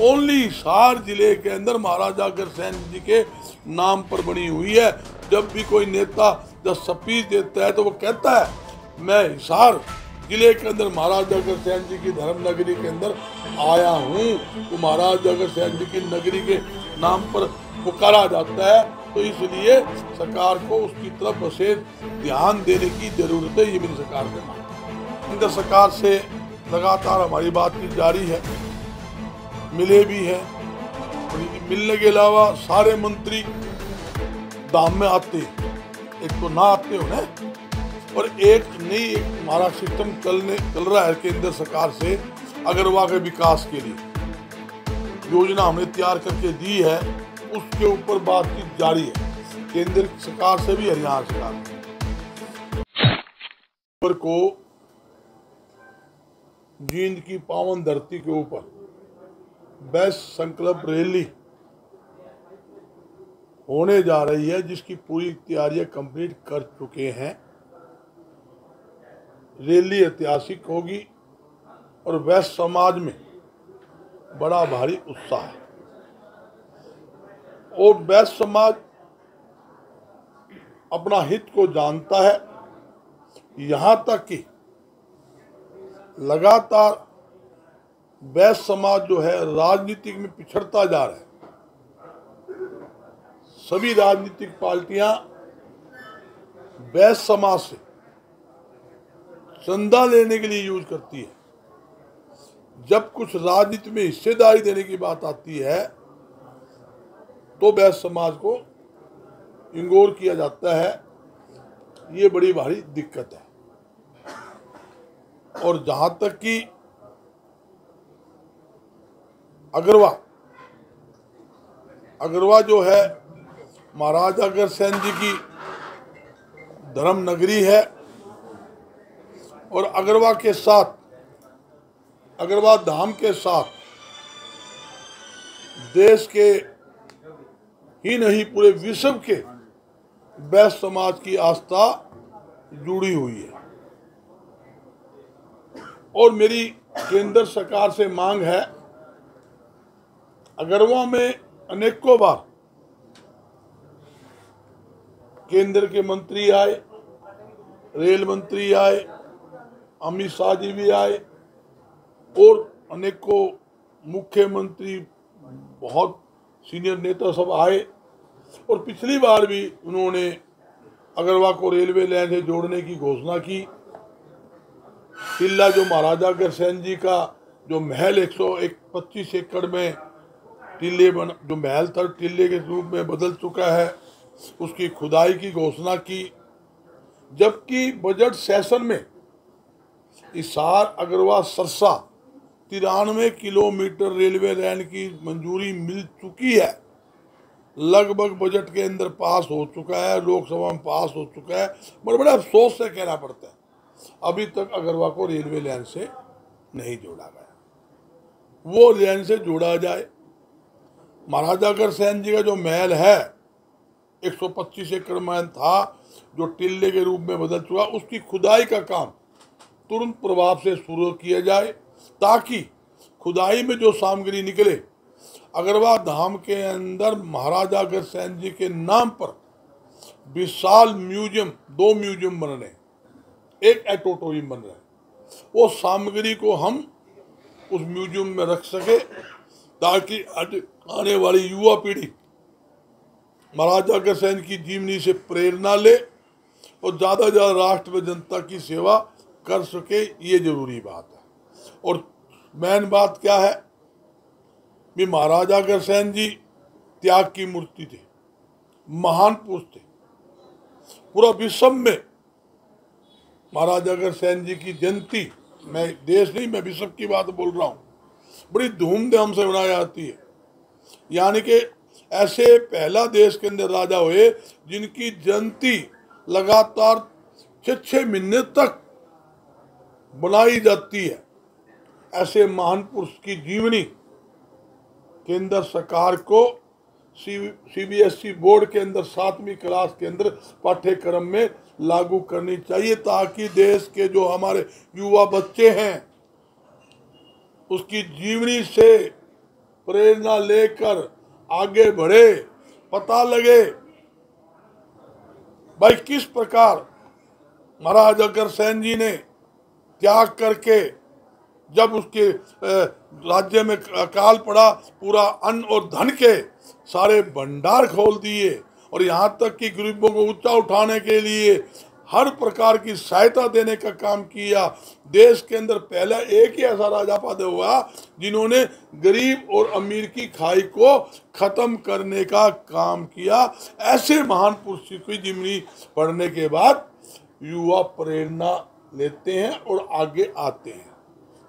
Only Hisar ज़िले के अंदर महाराजा अग्रसेन जी के नाम पर बनी हुई है। जब भी कोई नेता जब स्पीच देता है तो वो कहता है, मैं हिसार ज़िले के अंदर महाराजा अग्रसेन जी की धर्म नगरी के अंदर आया हूँ। तो महाराजा अग्रसेन जी की नगरी के नाम पर पुकारा जाता है। तो इसलिए सरकार को उसकी तरफ़ विशेष ध्यान देने की ज़रूरत है ये मेरी सरकार से मांग सरकार से लगातार हमारी बातचीत जारी है। मिले भी हैं। मिलने के अलावा सारे मंत्री दाम में आते एक तो ना आते हो ना? और एक नई एक हमारा सिस्टम चलने, चल रहा है केंद्र सरकार से अगरवा के विकास के लिए। योजना हमने तैयार करके दी है, उसके ऊपर बातचीत जारी है। केंद्र सरकार से भी, हरियाणा सरकार को जींद की पावन धरती के ऊपर बेस्ट संकल्प रैली होने जा रही है, जिसकी पूरी तैयारियाँ कंप्लीट कर चुके हैं। रैली ऐतिहासिक होगी और वैश्य समाज में बड़ा भारी उत्साह है। और वैश्य समाज अपना हित को जानता है। यहाँ तक कि लगातार वैश्य समाज जो है राजनीतिक में पिछड़ता जा रहा है। सभी राजनीतिक पार्टियाँ वैश्य समाज से चंदा लेने के लिए यूज़ करती है। जब कुछ राजनीति में हिस्सेदारी देने की बात आती है तो वैश्य समाज को इंगोर किया जाता है। ये बड़ी भारी दिक्कत है। और जहाँ तक कि अगरवा। अगरवा जो है, महाराजा अग्रसेन जी की धर्म नगरी है, और अगरवा के साथ, अगरवा धाम के साथ देश के ही नहीं, पूरे विश्व के वैश्य समाज की आस्था जुड़ी हुई है। और मेरी केंद्र सरकार से मांग है अगरवा में अनेकों बार केंद्र के मंत्री आए, रेल मंत्री आए, अमित शाह जी भी आए, और अनेकों मुख्यमंत्री, बहुत सीनियर नेता सब आए। और पिछली बार भी उन्होंने अगरवा को रेलवे लाइन से जोड़ने की घोषणा की। टिल्ला जो महाराजा अग्रसेन जी का जो महल एक सौ एक पच्चीस एकड़ में टिल्ले बन, जो महल था, टिल्ले के रूप में बदल चुका है। उसकी खुदाई की घोषणा की। जबकि बजट सेशन में इसार अगरवा सरसा तिरानवे किलोमीटर रेलवे लाइन की मंजूरी मिल चुकी है। लगभग बजट के अंदर पास हो चुका है, लोकसभा में पास हो चुका है। बड़े बड़े अफसोस से कहना पड़ता है। अभी तक अगरवा को रेलवे लाइन से नहीं जोड़ा गया। वो लाइन से जोड़ा जाए महाराजा अग्रसेन जी का जो महल है 125 एकड़ महल था, जो टिल्ले के रूप में बदल चुका, उसकी खुदाई का काम तुरंत प्रभाव से शुरू किया जाए, ताकि खुदाई में जो सामग्री निकले अगरवा धाम के अंदर महाराजा अग्रसेन जी के नाम पर विशाल म्यूज़ियम, दो म्यूज़ियम बन रहे एक एटोटोरियम बन रहे वो सामग्री को हम उस म्यूज़ियम में रख सके, ताकि आने वाली युवा पीढ़ी महाराजा अग्रसेन की जीवनी से प्रेरणा ले और ज़्यादा से ज़्यादा राष्ट्र व जनता की सेवा कर सके, ये ज़रूरी बात है। और मेन बात क्या है? भी महाराजा अग्रसेन जी त्याग की मूर्ति थे, महान पुरुष थे। पूरा विश्व में महाराजा अग्रसेन जी की जयंती, मैं देश नहीं, मैं विश्व की बात बोल रहा हूँ, बड़ी धूमधाम से मनाई जाती है। यानी कि ऐसे पहला देश के अंदर राजा हुए जिनकी जयंती लगातार छः छः महीने तक बनाई जाती है। ऐसे महान पुरुष की जीवनी केंद्र सरकार को, सी सीबीएसई बोर्ड के अंदर, सातवीं क्लास के अंदर पाठ्यक्रम में लागू करनी चाहिए ताकि देश के जो हमारे युवा बच्चे हैं, उसकी जीवनी से प्रेरणा लेकर आगे बढ़े, पता लगे भाई किस प्रकार महाराज अग्रसेन जी ने त्याग करके जब उसके राज्य में अकाल पड़ा, पूरा अन्न और धन के सारे भंडार खोल दिए और यहाँ तक कि गरीबों को ऊँचा उठाने के लिए हर प्रकार की सहायता देने का काम किया। देश के अंदर पहला एक ही ऐसा राजा पद हुआ, जिन्होंने गरीब और अमीर की खाई को खत्म करने का काम किया। ऐसे महान पुरुष की जिमनी पढ़ने के बाद युवा प्रेरणा लेते हैं और आगे आते हैं।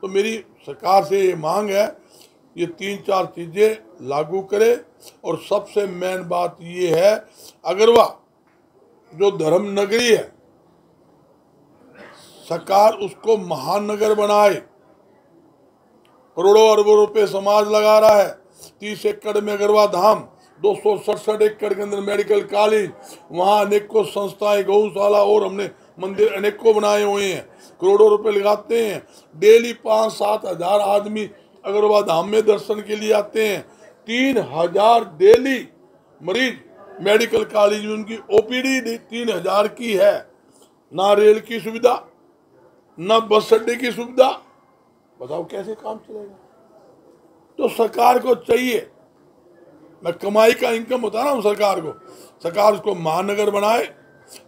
तो मेरी सरकार से ये मांग है, ये तीन चार चीज़ें लागू करे और सबसे मेन बात ये है अगर वह जो धर्म नगरी है सरकार उसको महानगर बनाए। करोड़ों अरबों रुपए समाज लगा रहा है। तीस एकड़ में अगरवा धाम, दो सौ सड़सठ एकड़ के अंदर मेडिकल कॉलेज, वहाँ अनेकों संस्थाएँ, गौशाला और हमने मंदिर अनेकों बनाए हुए हैं। करोड़ों रुपए लगाते हैं। डेली पाँच, सात हज़ार आदमी अगरवा धाम में दर्शन के लिए आते हैं। तीन हज़ार डेली मरीज़ मेडिकल कॉलेज में उनकी ओपीडी तीन हज़ार की है। ना रेल की सुविधा न बस अड्डे की सुविधा। बताओ कैसे काम चलेगा? तो सरकार को चाहिए। मैं कमाई का इनकम बता रहा हूँ सरकार को। सरकार उसको महानगर बनाए,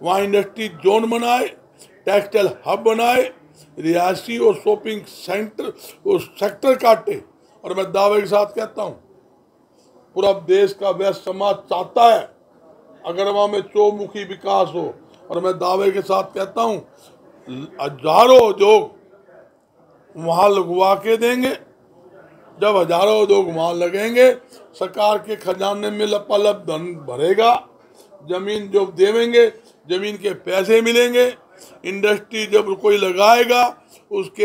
वहाँ इंडस्ट्री जोन बनाए टेक्सटाइल हब बनाए, रियासी और शॉपिंग सेंटर और सेक्टर काटे। और मैं दावे के साथ कहता हूँ, पूरा देश का व्यस्त समाज चाहता है, अगर वहाँ में चौमुखी विकास हो। और मैं दावे के साथ कहता हूँ हज़ारों उद्योग वहाँ लगवा के देंगे। जब हज़ारों उद्योग वहाँ लगेंगे, सरकार के खजाने में लपालप धन भरेगा। ज़मीन जो देवेंगे, ज़मीन के पैसे मिलेंगे। इंडस्ट्री जब कोई लगाएगा, उसके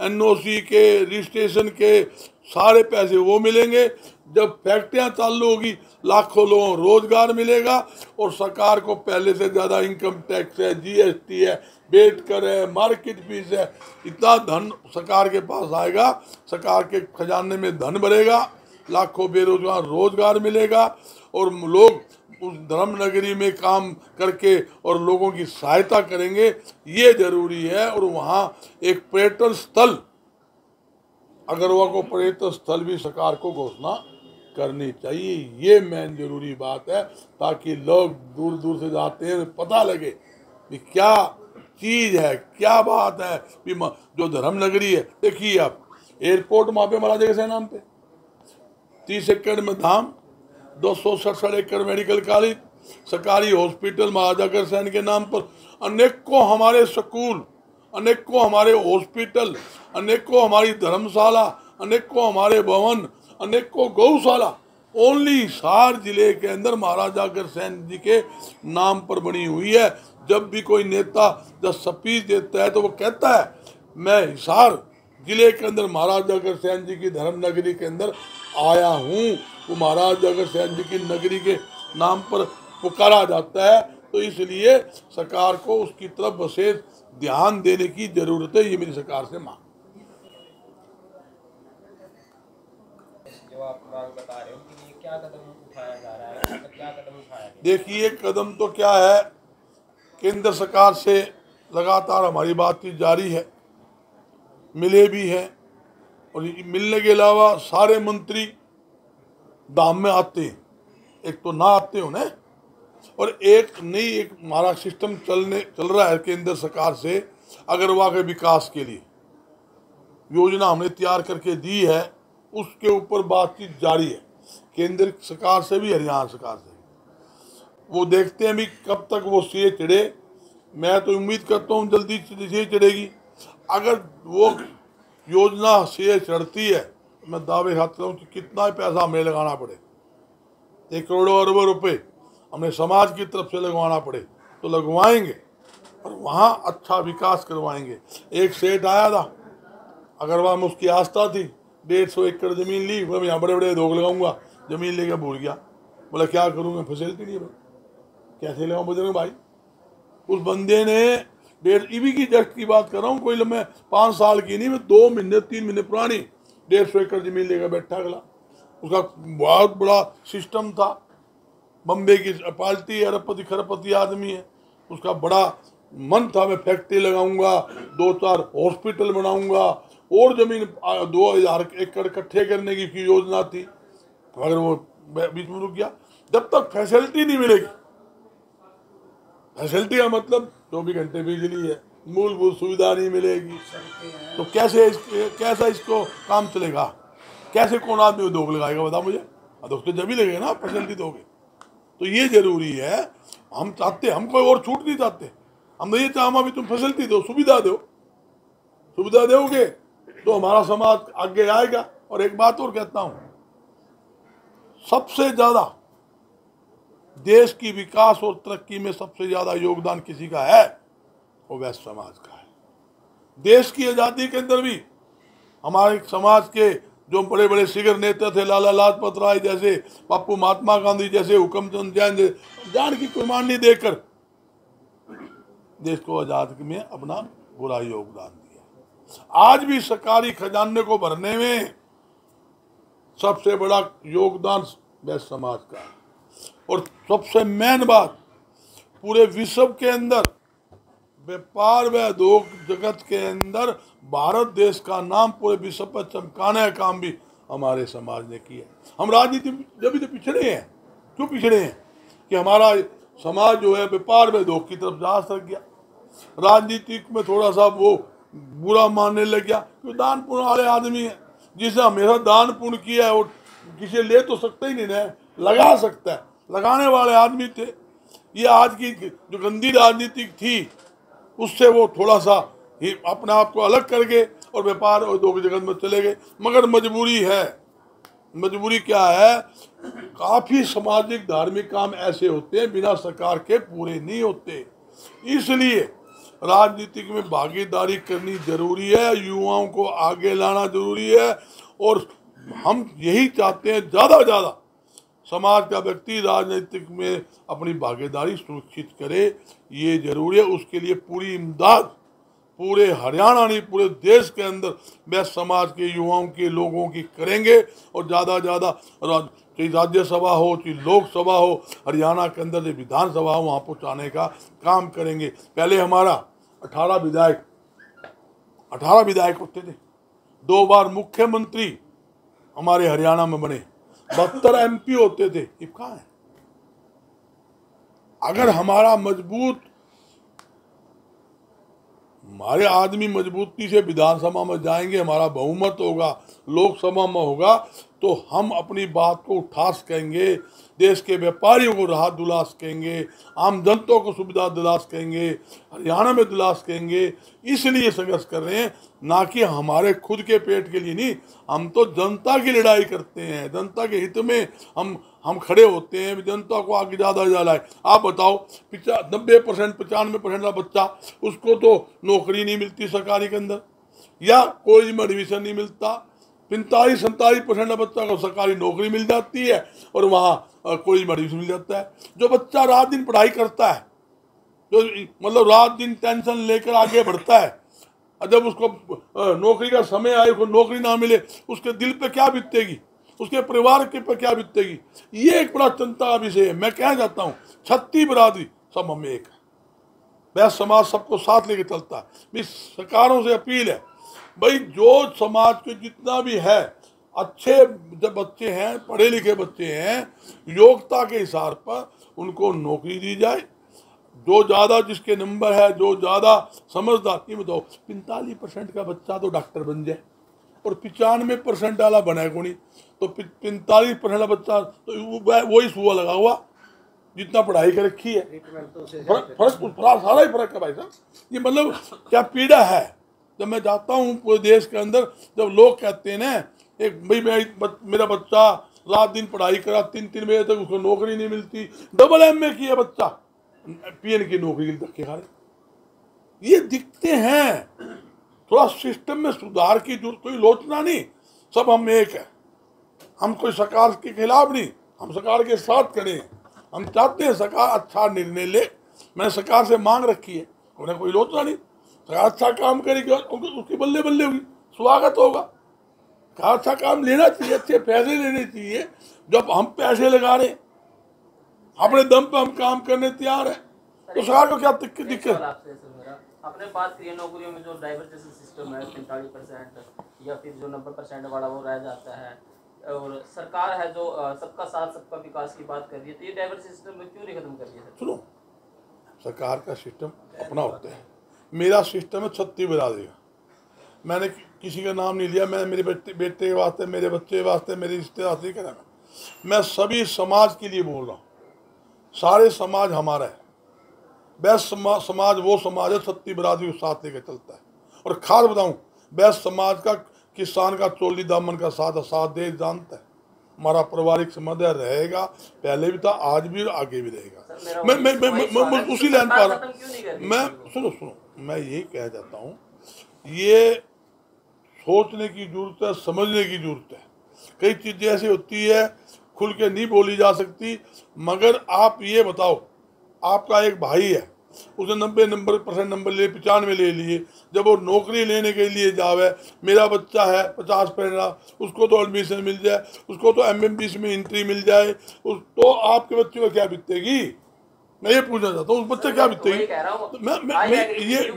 एनओसी के, रजिस्ट्रेशन के सारे पैसे वो मिलेंगे। जब फैक्ट्रियाँ चालू होगी, लाखों लोगों रोज़गार मिलेगा और सरकार को पहले से ज़्यादा इनकम टैक्स है जीएसटी है बेट कर है मार्केट फ़ीस है। इतना धन सरकार के पास आएगा, सरकार के खजाने में धन भरेगा, लाखों बेरोजगार रोज़गार मिलेगा और लोग उस धर्म नगरी में काम करके और लोगों की सहायता करेंगे, ये ज़रूरी है। और वहाँ एक पर्यटन स्थल अगर वह को पर्यटन स्थल भी सरकार को घोषणा करनी चाहिए। ये मेन ज़रूरी बात है, ताकि लोग दूर दूर से जाते हैं पता लगे कि क्या चीज़ है, क्या बात है? जो धर्म नगरी है, देखिए आप एयरपोर्ट वहाँ पे महाराजा के नाम पे। तीस एकड़ में धाम, दो सौ सड़सठ एकड़ मेडिकल कॉलेज सरकारी हॉस्पिटल महाराजा कर सैन के नाम पर। अनेकों हमारे स्कूल, अनेकों हमारे हॉस्पिटल अनेकों हमारी धर्मशाला, अनेकों हमारे भवन, अनेकों गौशाला ओनली हिसार ज़िले के अंदर महाराजा अग्रसेन जी के नाम पर बनी हुई है, जब भी कोई नेता जब स्पीच देता है तो वो कहता है, मैं हिसार ज़िले के अंदर महाराजा अग्रसेन जी की धर्म नगरी के अंदर आया हूँ वो महाराज अग्रसेन जी की नगरी के नाम पर पुकारा जाता है तो इसलिए सरकार को उसकी तरफ़ विशेष ध्यान देने की ज़रूरत है ये मेरी सरकार से मांग जो आप बता रहे हो क्या कदम उठाया जा रहा है? क्या कदम उठाया देखिए कदम तो क्या है? केंद्र सरकार से लगातार हमारी बातचीत जारी है, मिले भी हैं, और मिलने के अलावा सारे मंत्री दाम में आते हैं। एक तो ना आते उन्हें और एक नई एक हमारा सिस्टम चलने, चल रहा है केंद्र सरकार से अगरवा के विकास के लिए। योजना हमने तैयार करके दी है, उसके ऊपर बातचीत जारी है। केंद्र सरकार से भी, हरियाणा सरकार से वो देखते हैं भी कब तक वो सी चढ़े। मैं तो उम्मीद करता हूँ जल्दी सी चढ़ेगी। अगर वो योजना सीए चढ़ती है, मैं दावे खाता हूँ कि कितना पैसा हमें लगाना पड़े। एक करोड़ों अरबों रुपए हमें समाज की तरफ़ से लगवाना पड़े तो लगवाएँगे और वहाँ अच्छा विकास करवाएँगे। एक सेठ आया था अगर वहाँ उसकी आस्था थी। डेढ़ सौ एकड़ ज़मीन ली, बोला यहाँ बड़े बड़े रोग लगाऊँगा। ज़मीन लेकर भूल गया। बोला, क्या करूँगा फैसिलिटी नहीं भाई कैसे लगाऊँ बुज़ुर्ग भाई? उस बंदे ने डेढ़ ईवी की जस्ट की बात कर रहा हूँ, कोई मैं पाँच साल की नहीं, मैं दो महीने, तीन महीने पुरानी डेढ़ सौ एकड़ ज़मीन लेकर बैठा अगला। उसका बहुत बड़ा सिस्टम था। बम्बे की पार्टी अरबपति खरबपति आदमी है। उसका बड़ा मन था, मैं फैक्ट्री लगाऊँगा, दो चार हॉस्पिटल बनाऊँगा। और ज़मीन दो हज़ार एकड़ इकट्ठे करने की योजना थी। अगर वो बीच में रुक गया जब तक फैसिलिटी नहीं मिलेगी। फैसिलिटी का मतलब चौबीस घंटे बिजली है मूलभूत सुविधा नहीं मिलेगी। तो कैसे इस, कैसा इसको काम चलेगा? कैसे कौन आदमी उद्योग लगाएगा बता मुझे? उद्योग तो जब ही लगेगा ना फैसिलिटी दोगे तो ये ज़रूरी है हम चाहते हम कोई और छूट नहीं चाहते। हम नहीं चाहते अभी तुम फैसिलिटी दो सुविधा दो। सुविधा दोगे तो हमारा समाज आगे आएगा। और एक बात और कहता हूँ सबसे ज़्यादा देश की विकास और तरक्की में सबसे ज़्यादा योगदान किसी का है? वो वैश्य समाज का है। देश की आज़ादी के अंदर भी हमारे समाज के जो बड़े बड़े शिखर नेता थे, लाला लाजपत राय जैसे पप्पू महात्मा गांधी जैसे हुक्म चंद जैन, जान की कुर्बानी देकर देश को आज़ाद में अपना बुरा योगदान दिया। आज भी सरकारी खजाने को भरने में सबसे बड़ा योगदान वैश्य समाज का और सबसे मेन बात, पूरे विश्व के अंदर, व्यापार व उद्योग जगत के अंदर, भारत देश का नाम पूरे विश्व पर चमकाने का काम भी हमारे समाज ने किया हम राजनीति जब भी तो पिछड़े हैं, क्यों पिछड़े हैं? कि हमारा समाज जो है, व्यापार व उद्योग की तरफ़ जा सक गया। राजनीतिक में थोड़ा सा वो बुरा मानने लग गया क्यों दान वाले आदमी है। जिसे हमेशा दान पुण्य किया है, वो किसी ले तो सकता ही नहीं ना, लगा सकता है। लगाने वाले आदमी थे। ये आज की जो गंदी राजनीति थी, उससे वो थोड़ा सा ही अपने आप को अलग कर गए और व्यापार और दो जगत में चले गए। मगर मजबूरी है। मजबूरी क्या है? काफ़ी सामाजिक धार्मिक काम ऐसे होते हैं, बिना सरकार के पूरे नहीं होते। इसलिए राजनीतिक में भागीदारी करनी ज़रूरी है, युवाओं को आगे लाना ज़रूरी है और हम यही चाहते हैं ज़्यादा ज़्यादा समाज का व्यक्ति राजनीतिक में अपनी भागीदारी सुनिश्चित करे, ये ज़रूरी है। उसके लिए पूरी इमदाद पूरे हरियाणा नहीं, पूरे देश के अंदर वे समाज के युवाओं के लोगों की करेंगे और ज़्यादा ज़्यादा चाहे राज्यसभा हो, चाहे लोकसभा हो, हरियाणा के अंदर जो विधानसभा हो, वहाँ पहुँचाने का काम करेंगे। पहले हमारा अठारह विधायक अठारह विधायक होते थे। दो बार मुख्यमंत्री हमारे हरियाणा में बने। बहत्तर एमपी होते थे। ये कहा है? अगर हमारा मज़बूत हमारे आदमी मजबूती से विधानसभा में जाएँगे, हमारा बहुमत होगा, लोकसभा में होगा तो हम अपनी बात को उठा सकेंगे, देश के व्यापारियों को राहत दिला सकेंगे, आम जनता को सुविधा दिला सकेंगे, हरियाणा में दिला सकेंगे, इसलिए संघर्ष कर रहे हैं, ना कि हमारे खुद के पेट के लिए नहीं, हम तो जनता की लड़ाई करते हैं, जनता के हित में हम हम खड़े होते हैं, जनता को आगे ज़्यादा ज़्यादा है। आप बताओ, पिचा, नब्बे परसेंट, पचानवे परसेंट का बच्चा, उसको तो नौकरी नहीं मिलती सरकारी के अंदर, या कोई में एडमिशन नहीं मिलता। पैंतालीस, सैंतालीस परसेंट का बच्चा को सरकारी नौकरी मिल जाती है और वहाँ कोई में एडमिशन मिल जाता है। जो बच्चा रात दिन पढ़ाई करता है, जो मतलब रात दिन टेंशन लेकर आगे बढ़ता है, जब उसको नौकरी का समय आए, उसको नौकरी ना मिले, उसके दिल पे क्या बीतेगी? उसके परिवार के पर क्या बीतेगी? ये एक बड़ा चिंता विषय है। मैं कहना चाहता हूँ, छत्ती बरादरी सब हम एक है। वह समाज सबको साथ लेके चलता है। सरकारों से अपील है, भाई, जो समाज के जितना भी है, अच्छे जब बच्चे हैं पढ़े लिखे बच्चे हैं, योग्यता के हिसाब पर उनको नौकरी दी जाए। जो ज़्यादा जिसके नंबर है, जो ज़्यादा समझदार, ये बताओ, पैंतालीस परसेंट का बच्चा तो डॉक्टर बन जाए। और पिचानवे परसेंट वाला बना को नहीं तो पैंतालीस परसेंट बच्चा तो वही सुआ लगा हुआ, जितना पढ़ाई कर रखी है। फ़र्क फ़र्क सारा ही फ़र्क है भाई साहब। ये मतलब क्या पीड़ा है? जब मैं जाता हूँ पूरे देश के अंदर, जब लोग कहते हैं ना, एक भाई, मैं मेरा बच्चा रात दिन पढ़ाई करा तीन तीन बजे तक उसको नौकरी नहीं मिलती। डबल एम ए किया बच्चा। पीएन की नौकरी धक्के खा रहे। ये दिखते हैं। थोड़ा सिस्टम में सुधार की ज़रूरत, कोई लोचना नहीं। सब हम एक है। हम कोई सरकार के खिलाफ नहीं, हम सरकार के साथ खड़े हम चाहते हैं सरकार अच्छा निर्णय ले। मैंने सरकार से मांग रखी है उन्हें कोई लोचना नहीं। सरकार अच्छा काम करेगी उसकी बल्ले बल्ले होगी। स्वागत होगा। अच्छा काम लेना चाहिए, अच्छे पैसे लेने चाहिए। जब हम पैसे लगा रहे अपने दम पर हम काम करने तैयार है तो सरकार को क्या दिक्कत एक दिक्कत सवाल आपसे सर मेरा आपने बात की है नौकरियों में जो डाइवर्जेशन सिस्टम है, पैंतालीस परसेंट या फिर जो नब्बे परसेंट वाला वो रह जाता है। और सरकार है जो सबका साथ, सबका विकास की बात कर रही है तो ये डाइवर्जेशन सिस्टम में क्यों नहीं खत्म कर है? सुनो, सरकार का सिस्टम अपना होता है। मेरा सिस्टम है छत्तीस बिरादरी का। मैंने किसी का नाम नहीं लिया, मैं मेरे बेटे बेटे के वास्ते, मेरे बच्चे के वास्ते, मेरे रिश्तेदार नहीं करा मैं मैं सभी समाज के लिए बोल रहा हूँ। सारे समाज हमारा है। बेस्ट समाज समाज वो समाज है सत्ती बरादरी को साथ लेकर चलता है। और खास बताऊँ बेस्ट समाज का किसान का चोली दामन का साथ साथ दे जानता है। हमारा पारिवारिक समझ रहेगा। पहले भी था आज भी और आगे भी रहेगा। मैं मैं मैं, मैं, मैं उसी लाइन पर। मैं सुनो सुनो मैं ये कह जाता हूँ ये सोचने की ज़रूरत है समझने की ज़रूरत है। कई चीज़ें ऐसी होती है खुल के नहीं बोली जा सकती मगर आप ये बताओ आपका एक भाई है उसने नब्बे नंबर परसेंट नंबर लिए पचानवे ले लिए। जब वो नौकरी लेने के लिए जावे मेरा बच्चा है पचास परसेंट उसको तो एडमिशन मिल जाए उसको तो एम में एंट्री मिल जाए उस तो आपके बच्चे को क्या बीतेगी मैं ये पूछना चाहता हूँ उस बच्चे क्या बीतेगी हूँ तो मैं- मैं- मैं ये-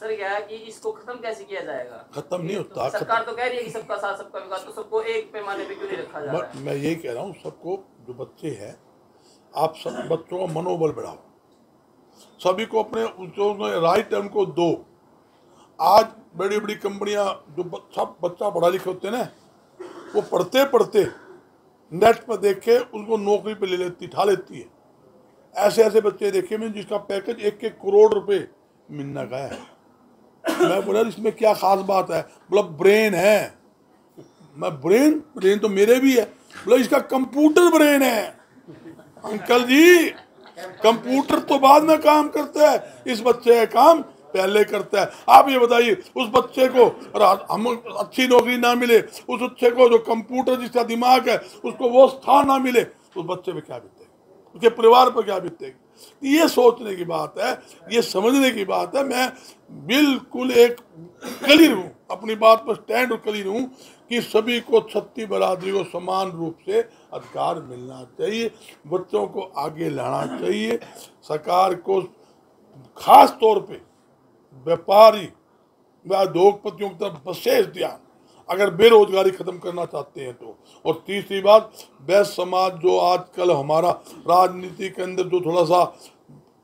सर क्या है कि इसको खत्म कैसे किया जाएगा? खत्म नहीं होता सरकार तो कह रही है कि सबका साथ सबका विकास तो सबको एक पैमाने पे क्यों नहीं रखा जा रहा है? मैं यही कह रहा हूँ सबको जो बच्चे हैं आप सब बच्चों का मनोबल बढ़ाओ। सभी को अपने राइट टाइम को दो। आज बड़ी बड़ी कंपनियाँ जो सब बच्चा पढ़ा लिखे होते हैं ना, वो पढ़ते पढ़ते नेट पर देख के उनको नौकरी पे ले लेती, ठा लेती है। ऐसे ऐसे बच्चे देखे मैंने जिसका पैकेज एक एक करोड़ रुपए महीना का है। मैं बोला, इसमें क्या खास बात है? बोला ब्रेन है। मैं ब्रेन ब्रेन तो मेरे भी है। बोला, इसका कंप्यूटर ब्रेन है। अंकल जी, कंप्यूटर तो बाद में काम करता है, इस बच्चे का काम पहले करता है। आप ये बताइए, उस बच्चे को हम अच्छी नौकरी ना मिले, उस बच्चे को जो कंप्यूटर जिसका दिमाग है, उसको वो स्थान ना मिले उस बच्चे पे क्या बीतेगी उसके परिवार पर क्या बीतेगी ये सोचने की बात है, ये समझने की बात है, मैं बिल्कुल एक क्लियर हूँ, अपनी बात पर स्टैंड और क्लियर हूँ कि सभी को छत्ती बरादरी को समान रूप से अधिकार मिलना चाहिए, बच्चों को आगे लाना चाहिए। सरकार को खास तौर पे व्यापारी व उद्योगपतियों की तरफ़ विशेष ध्यान, अगर बेरोजगारी खत्म करना चाहते हैं तो। और तीसरी बात वैश्य समाज जो आजकल हमारा राजनीति के अंदर जो थोड़ा सा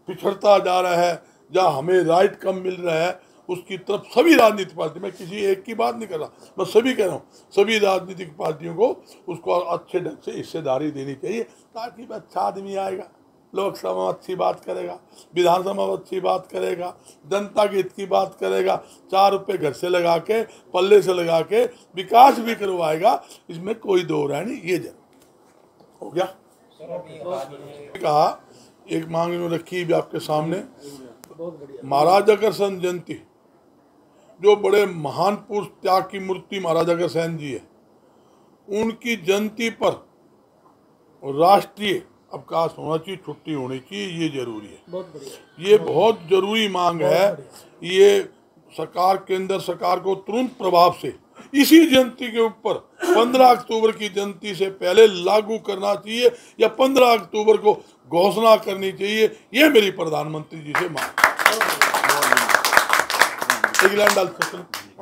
पिछड़ता जा रहा है या हमें राइट कम मिल रहा है उसकी तरफ़ सभी राजनीतिक पार्टी, मैं किसी एक की बात नहीं कर रहा, मैं सभी कह रहा हूँ, सभी राजनीतिक पार्टियों को उसको अच्छे ढंग से हिस्सेदारी देनी चाहिए ताकि अच्छा आदमी आएगा, लोकसभा में अच्छी बात करेगा, विधानसभा में अच्छी बात करेगा, जनता के हित की बात करेगा, चार रुपये घर से लगा के, पल्ले से लगा के विकास भी करवाएगा, इसमें कोई दो राय नहीं, ये ज़रूर। हो गया? कहा, एक मांग रखी भी आपके सामने, महाराजा अग्रसेन जयंती। जो बड़े महान पुरुष त्याग की मूर्ति महाराजा अग्रसेन जी है उनकी जयंती पर राष्ट्रीय अवकाश होना चाहिए छुट्टी होनी चाहिए ये ज़रूरी है। बहुत ये बहुत ज़रूरी मांग है ये सरकार केंद्र सरकार को तुरंत प्रभाव से इसी जयंती के ऊपर 15 अक्टूबर की जयंती से पहले लागू करना चाहिए या 15 अक्टूबर को घोषणा करनी चाहिए ये मेरी प्रधानमंत्री जी से मांग है। एक